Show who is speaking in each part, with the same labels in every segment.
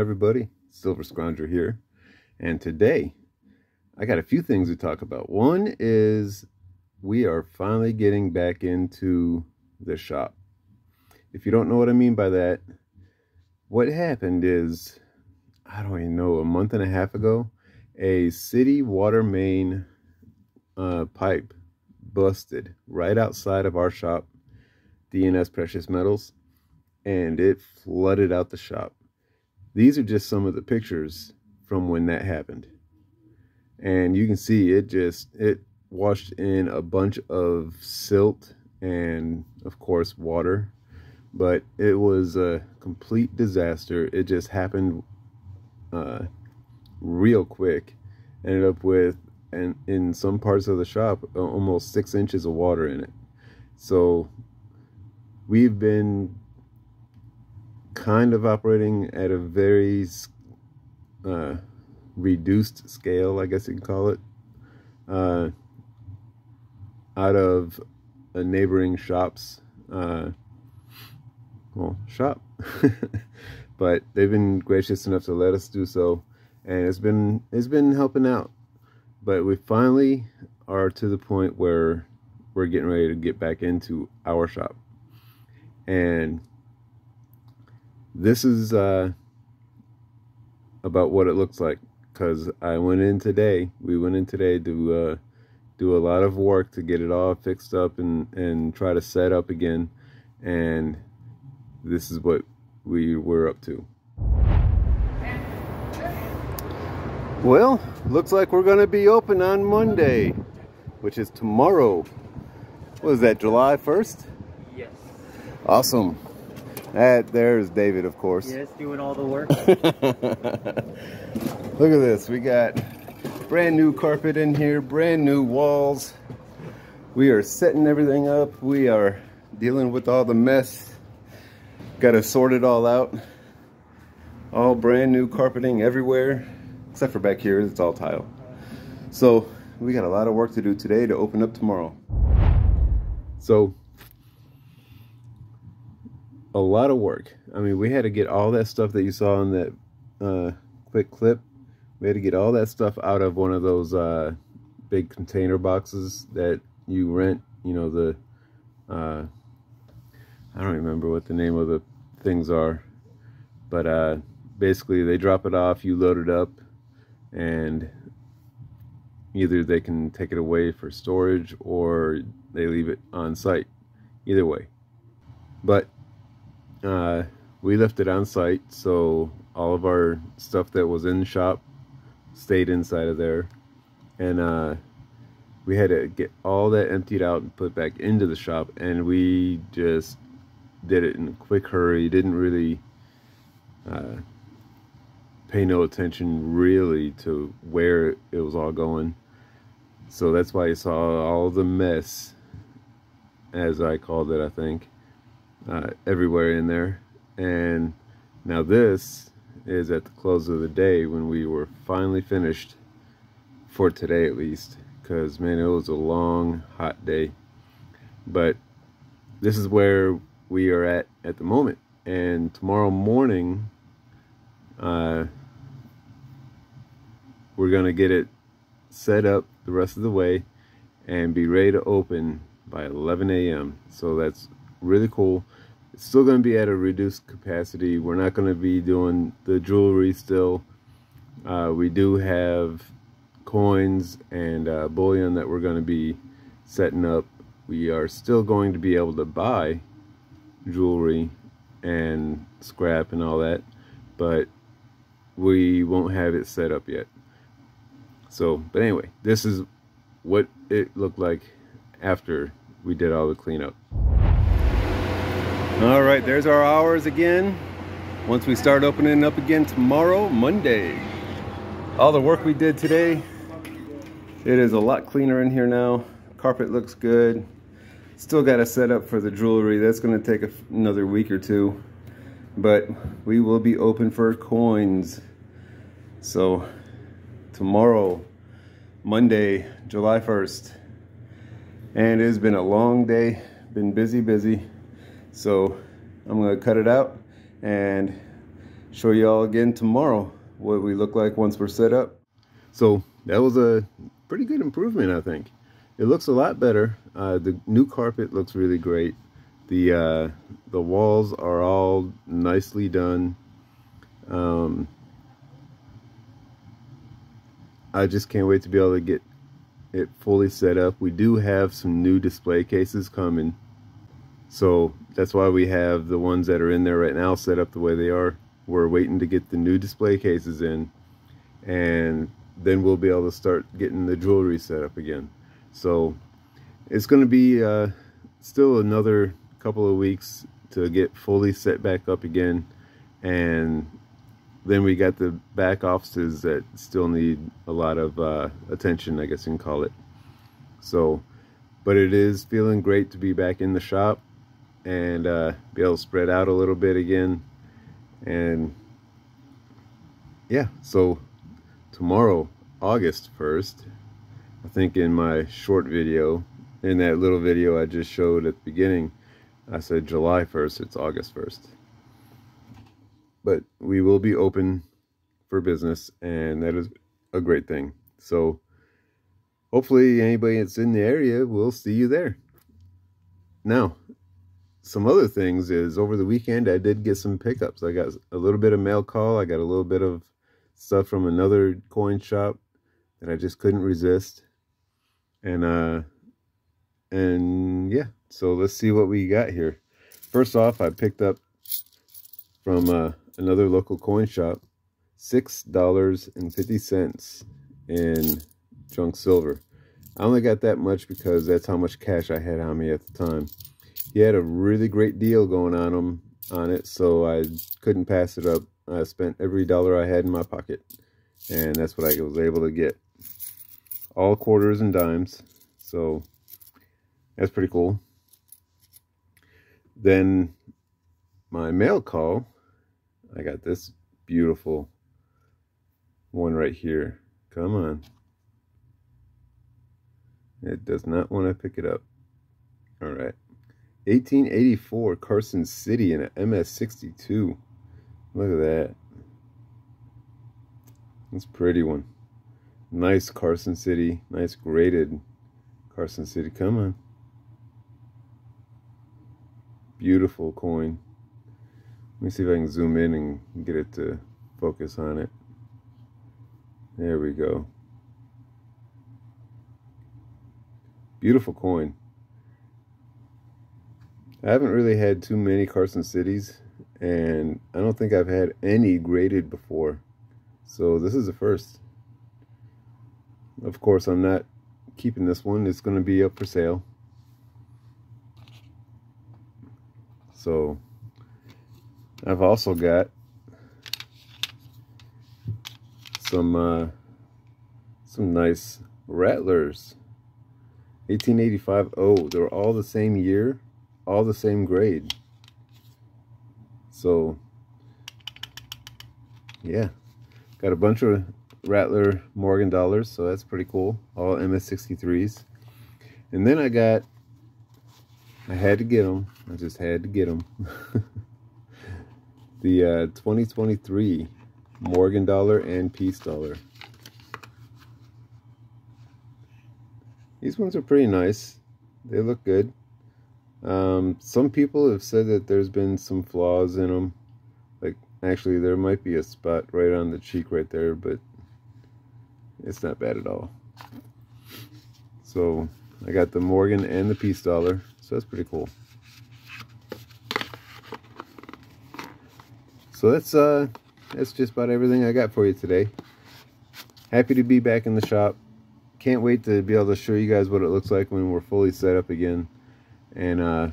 Speaker 1: everybody? Silver Scrounger here. And today, I got a few things to talk about. One is we are finally getting back into the shop. If you don't know what I mean by that, what happened is, I don't even know, a month and a half ago, a city water main uh, pipe busted right outside of our shop, D&S Precious Metals, and it flooded out the shop. These are just some of the pictures from when that happened. And you can see it just, it washed in a bunch of silt and of course water. But it was a complete disaster. It just happened uh, real quick. Ended up with and in some parts of the shop almost six inches of water in it. So we've been kind of operating at a very uh, reduced scale i guess you can call it uh, out of a neighboring shop's uh, well shop. But they've been gracious enough to let us do so and it's been it's been helping out. But we finally are to the point where we're getting ready to get back into our shop. And this is uh, about what it looks like because I went in today we went in today to uh, do a lot of work to get it all fixed up and, and try to set up again. And this is what we were up to. Well, looks like we're going to be open on Monday, which is tomorrow. What is that, July 1st?
Speaker 2: Yes.
Speaker 1: Awesome. That there's David, of course.
Speaker 2: Yes, doing all the work.
Speaker 1: Look at this. We got brand new carpet in here, brand new walls. We are setting everything up. We are dealing with all the mess. Got to sort it all out. All brand new carpeting everywhere, except for back here, it's all tile. So we got a lot of work to do today to open up tomorrow. So a lot of work. I mean, we had to get all that stuff that you saw in that uh, quick clip we had to get all that stuff out of one of those uh, big container boxes that you rent. You know, the, uh, I don't remember what the name of the things are, but uh, basically they drop it off, you load it up, and either they can take it away for storage or they leave it on site. Either way. But uh, we left it on site, so all of our stuff that was in the shop stayed inside of there. And uh, we had to get all that emptied out and put back into the shop. And we just did it in a quick hurry. Didn't really uh, pay no attention really to where it was all going. So that's why you saw all the mess, as I called it, I think, uh, everywhere in there. And now this is at the close of the day when we were finally finished for today at least because man it was a long hot day but this is where we are at at the moment and tomorrow morning uh, we're gonna get it set up the rest of the way and be ready to open by 11 a.m. so that's really cool it's still going to be at a reduced capacity. We're not going to be doing the jewelry still. Uh, we do have coins and uh, bullion that we're going to be setting up. We are still going to be able to buy jewelry and scrap and all that, but we won't have it set up yet. So, but anyway, this is what it looked like after we did all the cleanup. All right, there's our hours again. Once we start opening up again tomorrow, Monday. All the work we did today, it is a lot cleaner in here now. Carpet looks good. Still got to set up for the jewelry. That's going to take another week or two. But we will be open for coins. So tomorrow, Monday, July 1st. And it has been a long day. Been busy, busy. So I'm going to cut it out and show you all again tomorrow what we look like once we're set up. So that was a pretty good improvement, I think. It looks a lot better. Uh, the new carpet looks really great. The uh, the walls are all nicely done. Um, I just can't wait to be able to get it fully set up. We do have some new display cases coming. So that's why we have the ones that are in there right now set up the way they are. We're waiting to get the new display cases in and then we'll be able to start getting the jewelry set up again. So it's going to be uh, still another couple of weeks to get fully set back up again and then we got the back offices that still need a lot of uh, attention, I guess you can call it. So, but it is feeling great to be back in the shop and uh, be able to spread out a little bit again. And yeah, so tomorrow, August 1st, I think in my short video, in that little video I just showed at the beginning, I said July 1st, it's August 1st but we will be open for business and that is a great thing. So hopefully anybody that's in the area will see you there. Now some other things is over the weekend I did get some pickups I got a little bit of mail call I got a little bit of stuff from another coin shop that I just couldn't resist and uh and yeah so let's see what we got here first off I picked up from uh another local coin shop, $6.50 in junk silver. I only got that much because that's how much cash I had on me at the time. He had a really great deal going on him on it, so I couldn't pass it up. I spent every dollar I had in my pocket, and that's what I was able to get. All quarters and dimes, so that's pretty cool. Then my mail call I got this beautiful one right here. Come on. It does not want to pick it up. All right. 1884 Carson City in an MS62. Look at that. That's pretty one. Nice Carson City. Nice graded Carson City. Come on. Beautiful coin. Let me see if I can zoom in and get it to focus on it. There we go. Beautiful coin. I haven't really had too many Carson Cities, and I don't think I've had any graded before. So this is the first. Of course, I'm not keeping this one. It's going to be up for sale. So I've also got some uh, some nice rattlers 1885 oh they're all the same year all the same grade so yeah got a bunch of rattler morgan dollars so that's pretty cool all ms63s and then i got i had to get them i just had to get them the uh, 2023 Morgan dollar and Peace dollar. These ones are pretty nice. They look good. Um, some people have said that there's been some flaws in them. Like, actually, there might be a spot right on the cheek right there, but it's not bad at all. So, I got the Morgan and the Peace dollar, so that's pretty cool. So that's uh that's just about everything I got for you today. Happy to be back in the shop. Can't wait to be able to show you guys what it looks like when we're fully set up again and uh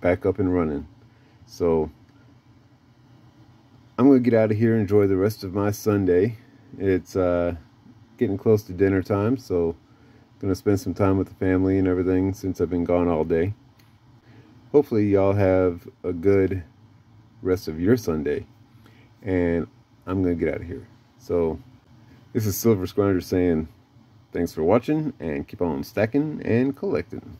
Speaker 1: back up and running. So I'm going to get out of here and enjoy the rest of my Sunday. It's uh getting close to dinner time, so I'm going to spend some time with the family and everything since I've been gone all day. Hopefully y'all have a good rest of your Sunday. And I'm going to get out of here. So this is Silver Scrounger saying thanks for watching and keep on stacking and collecting.